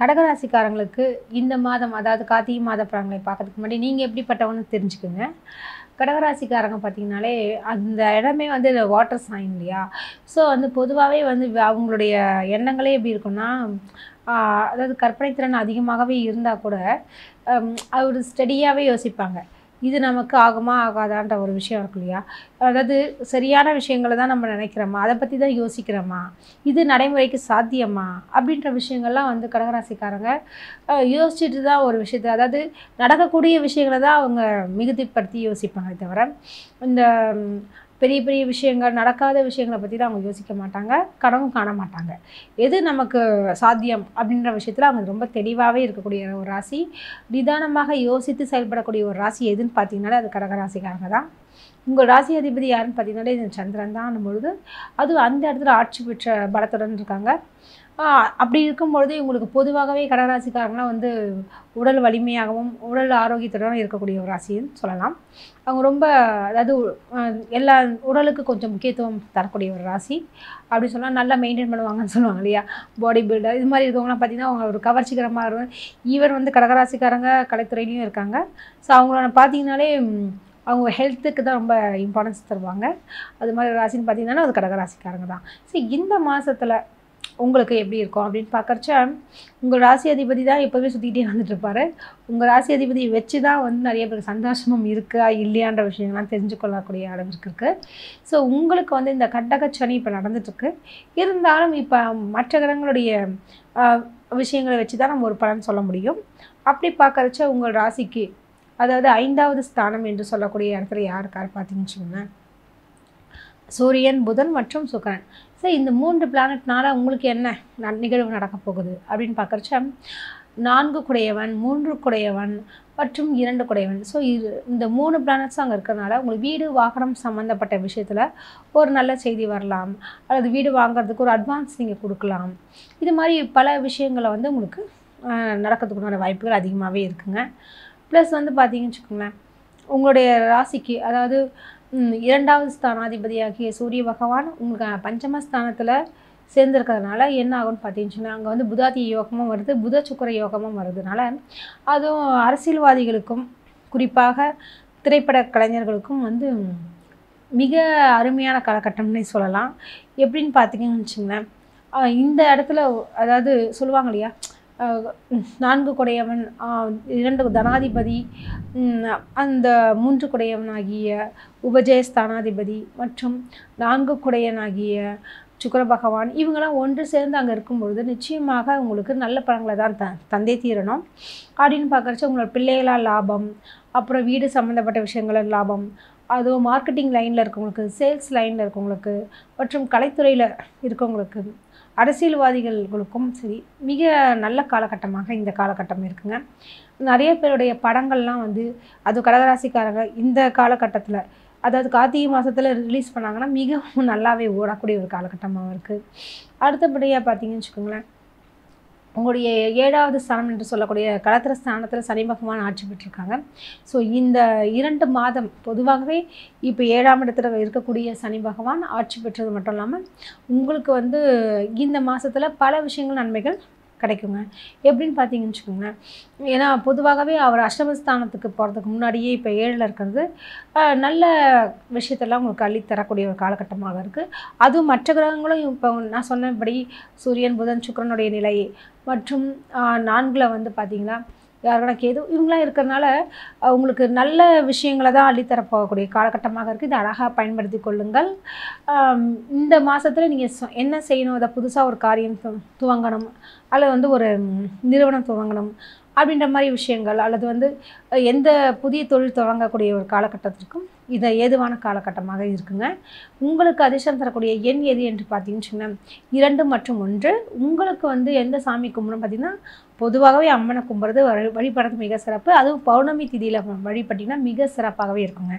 கடகராசிக்காரங்களுக்கு இந்த மாதம் அதாவது கார்த்திகை மாத பிராங்களை பார்க்கறதுக்கு முன்னாடி நீங்கள் எப்படிப்பட்டவன்னு தெரிஞ்சுக்கோங்க. கடகராசிக்காரங்க பார்த்தீங்கனாலே அந்த இடமே வந்து வாட்டர் சைன் இல்லையா? ஸோ வந்து பொதுவாகவே வந்து அவங்களுடைய எண்ணங்களே எப்படி இருக்குன்னா அதாவது கற்பனை திறன் அதிகமாகவே இருந்தால் கூட அவர் ஒரு ஸ்டடியாகவே யோசிப்பாங்க. இது நமக்கு ஆகுமா ஆகாதான்ற ஒரு விஷயம் இருக்கு இல்லையா? அதாவது சரியான விஷயங்களை தான் நம்ம நினைக்கிறோமா? அதை பற்றி தான் யோசிக்கிறோமா? இது நடைமுறைக்கு சாத்தியமா? அப்படின்ற விஷயங்கள்லாம் வந்து கடகராசிக்காரங்க யோசிச்சுட்டு தான் ஒரு விஷயத்தை அதாவது நடக்கக்கூடிய விஷயங்களை தான் அவங்க மிகுதிப்படுத்தி யோசிப்பாங்க தவிர இந்த பெரிய பெரிய விஷயங்கள் நடக்காத விஷயங்களை பற்றி தான் அவங்க யோசிக்க மாட்டாங்க. கனவும் காண மாட்டாங்க. எது நமக்கு சாத்தியம் அப்படின்ற விஷயத்தில் அவங்க ரொம்ப தெளிவாகவே இருக்கக்கூடிய ஒரு ராசி. நிதானமாக யோசித்து செயல்படக்கூடிய ஒரு ராசி எதுன்னு பார்த்தீங்கன்னா அது கடகராசிக்காரங்க தான். உங்கள் ராசி அதிபதி யாருன்னு பார்த்தீங்கன்னாலே இது சந்திரன் தான் பொழுது அது அந்த இடத்துல ஆட்சி பெற்ற பலத்துடன் இருக்காங்க. அப்படி இருக்கும்பொழுது இவங்களுக்கு பொதுவாகவே கடகராசிக்காரங்களாம் வந்து உடல் வலிமையாகவும் உடல் ஆரோக்கியத்துடன் இருக்கக்கூடிய ஒரு ராசின்னு சொல்லலாம். அவங்க ரொம்ப அதாவது எல்லா உடலுக்கு கொஞ்சம் முக்கியத்துவம் தரக்கூடிய ஒரு ராசி. அப்படி சொன்னால் நல்லா மெயின்டைன் பண்ணுவாங்கன்னு சொல்லுவாங்க இல்லையா? பாடி பில்டர் இது மாதிரி இருக்கவங்களாம் பார்த்தீங்கன்னா அவங்க ஒரு கவர்ச்சிகரமாக இருக்கும். ஈவன் வந்து கடகராசிக்காரங்க கலைத்துறையிலையும் இருக்காங்க. ஸோ அவங்கள பார்த்தீங்கன்னாலே அவங்க ஹெல்த்துக்கு தான் ரொம்ப இம்பார்ட்டன்ஸ் தருவாங்க. அது மாதிரி ராசின்னு பார்த்தீங்கன்னா அது கடகராசிக்காரங்க தான். ஸோ இந்த மாதத்தில் உங்களுக்கு எப்படி இருக்கும் அப்படின்னு பார்க்குறச்ச உங்கள் ராசி அதிபதி தான் எப்போதுமே சுற்றிக்கிட்டே வந்துட்டு உங்கள் ராசி அதிபதியை வச்சு தான் வந்து நிறைய பேருக்கு சந்தோஷமும் இருக்கா இல்லையான்ற விஷயங்கள்லாம் தெரிஞ்சு கொள்ளக்கூடிய அளவிற்கு இருக்குது ஸோ உங்களுக்கு வந்து இந்த கட்டகச்சனி இப்போ நடந்துட்டுருக்கு. இருந்தாலும் இப்போ மற்ற கிரகங்களுடைய விஷயங்களை வச்சு தான் நம்ம ஒரு பலன் சொல்ல முடியும். அப்படி பார்க்குறச்ச உங்கள் ராசிக்கு அதாவது ஐந்தாவது ஸ்தானம் என்று சொல்லக்கூடிய இடத்துல யாருக்கார் பார்த்தீங்கன்னு வச்சுக்கோங்களேன். சூரியன் புதன் மற்றும் சுக்கரன். ஸோ இந்த மூன்று பிளானட்னால உங்களுக்கு என்ன ந- நிகழ்வு நடக்க போகுது அப்படின்னு பார்க்குறச்ச நான்கு குடையவன் மூன்று குடையவன் மற்றும் இரண்டு குடையவன். ஸோ இது இந்த மூணு பிளானட்ஸும் அங்கே இருக்கிறனால உங்களுக்கு வீடு வாகனம் சம்மந்தப்பட்ட விஷயத்தில் ஒரு நல்ல செய்தி வரலாம். அல்லது வீடு வாங்குறதுக்கு ஒரு அட்வான்ஸ் நீங்கள் கொடுக்கலாம். இது மாதிரி பல விஷயங்களை வந்து உங்களுக்கு நடக்கிறதுக்குண்டான வாய்ப்புகள் அதிகமாகவே இருக்குங்க. ப்ளஸ் வந்து பார்த்தீங்கன்னு வச்சுக்கோங்களேன் உங்களுடைய ராசிக்கு அதாவது இரண்டாவது ஸ்தானாதிபதியாகிய சூரிய பகவான் உங்களுக்கு பஞ்சமஸ்தானத்தில் சேர்ந்துருக்கிறதுனால என்ன ஆகும்னு பார்த்தீங்கன்னா அங்கே வந்து புதாத்திய யோகமும் வருது புத சுக்கர யோகமும் வருதுனால அதுவும் அரசியல்வாதிகளுக்கும் குறிப்பாக திரைப்பட கலைஞர்களுக்கும் வந்து மிக அருமையான காலகட்டம்னே சொல்லலாம். எப்படின்னு பார்த்தீங்கன்னு வச்சுங்களேன் இந்த இடத்துல அதாவது சொல்லுவாங்க இல்லையா நான்கு குடையவன் இரண்டு தனாதிபதி அந்த மூன்று குடையவனாகிய உபஜயஸ்தானாதிபதி மற்றும் நான்கு குடையனாகிய சுக்கர பகவான் இவங்கெல்லாம் ஒன்று சேர்ந்து அங்கே இருக்கும்பொழுது நிச்சயமாக உங்களுக்கு நல்ல பழங்களை தான் த தந்தே தீரணும். அப்படின்னு பார்க்குறச்சு உங்களோட பிள்ளைகளால் லாபம் அப்புறம் வீடு சம்மந்தப்பட்ட விஷயங்களில் லாபம் அதுவும் மார்க்கெட்டிங் லைனில் இருக்கவங்களுக்கு சேல்ஸ் லைனில் இருக்கவங்களுக்கு மற்றும் கலைத்துறையில் இருக்கவங்களுக்கு அரசியல்வாதிகளுக்கும் சரி மிக நல்ல காலகட்டமாக இந்த காலகட்டம் இருக்குங்க. நிறைய பேருடைய படங்கள்லாம் வந்து அது கடகராசிக்காரங்க இந்த காலகட்டத்தில் அதாவது கார்த்திகை மாதத்தில் ரிலீஸ் பண்ணாங்கன்னா மிகவும் நல்லாவே ஓடக்கூடிய ஒரு காலகட்டமாகவும் இருக்குது அடுத்தபடியாக பார்த்தீங்கன்னு வச்சுக்கோங்களேன் உங்களுடைய ஏழாவது ஸ்தானம் என்று சொல்லக்கூடிய கலத்திர ஸ்தானத்தில் சனி பகவான் ஆட்சி பெற்றிருக்காங்க. ஸோ இந்த இரண்டு மாதம் பொதுவாகவே இப்போ ஏழாம் இடத்துல இருக்கக்கூடிய சனி பகவான் ஆட்சி பெற்றது மட்டும் இல்லாமல் உங்களுக்கு வந்து இந்த மாதத்தில் பல விஷயங்கள் நன்மைகள் கிடைக்குங்க. எப்படின்னு பார்த்தீங்கன்னு வச்சுக்கோங்களேன். ஏன்னா பொதுவாகவே அவர் அஷ்டமஸ்தானத்துக்கு போகிறதுக்கு முன்னாடியே இப்போ ஏழில் இருக்கிறது நல்ல விஷயத்தெல்லாம் உங்களுக்கு அள்ளி தரக்கூடிய ஒரு காலகட்டமாக இருக்குது அதுவும் மற்ற கிரகங்களும் இப்போ நான் சொன்னபடி சூரியன் புதன் சுக்கிரனுடைய நிலை மற்றும் நான்கில் வந்து பார்த்திங்கன்னா யாருக்கடா கேது இவங்களாம் இருக்கிறதுனால அவங்களுக்கு உங்களுக்கு நல்ல விஷயங்களை தான் அள்ளித்தரப்போகக்கூடிய காலகட்டமாக இருக்குது இதை அழகாக பயன்படுத்தி கொள்ளுங்கள். இந்த மாதத்தில் நீங்கள் என்ன செய்யணும்? அதை புதுசாக ஒரு காரியம் துவங்கணும். அல்லது வந்து ஒரு நிறுவனம் துவங்கணும். அப்படின்ற மாதிரி விஷயங்கள் அல்லது வந்து எந்த புதிய தொழில் துவங்கக்கூடிய ஒரு காலகட்டத்திற்கும் இது ஏதுவான காலகட்டமாக இருக்குங்க. உங்களுக்கு அதிர்ஷ்டம் தரக்கூடிய எண் எது என்று பார்த்தீங்கன்னு சொன்னால் இரண்டு மற்றும் ஒன்று. உங்களுக்கு வந்து எந்த சாமி கும்பிடும் பார்த்திங்கன்னா பொதுவாகவே அம்மனை கும்புறது வழிபடுறது மிக சிறப்பு. அதுவும் பௌர்ணமி திதியில் வழிபட்டிங்கன்னா மிக சிறப்பாகவே இருக்குங்க.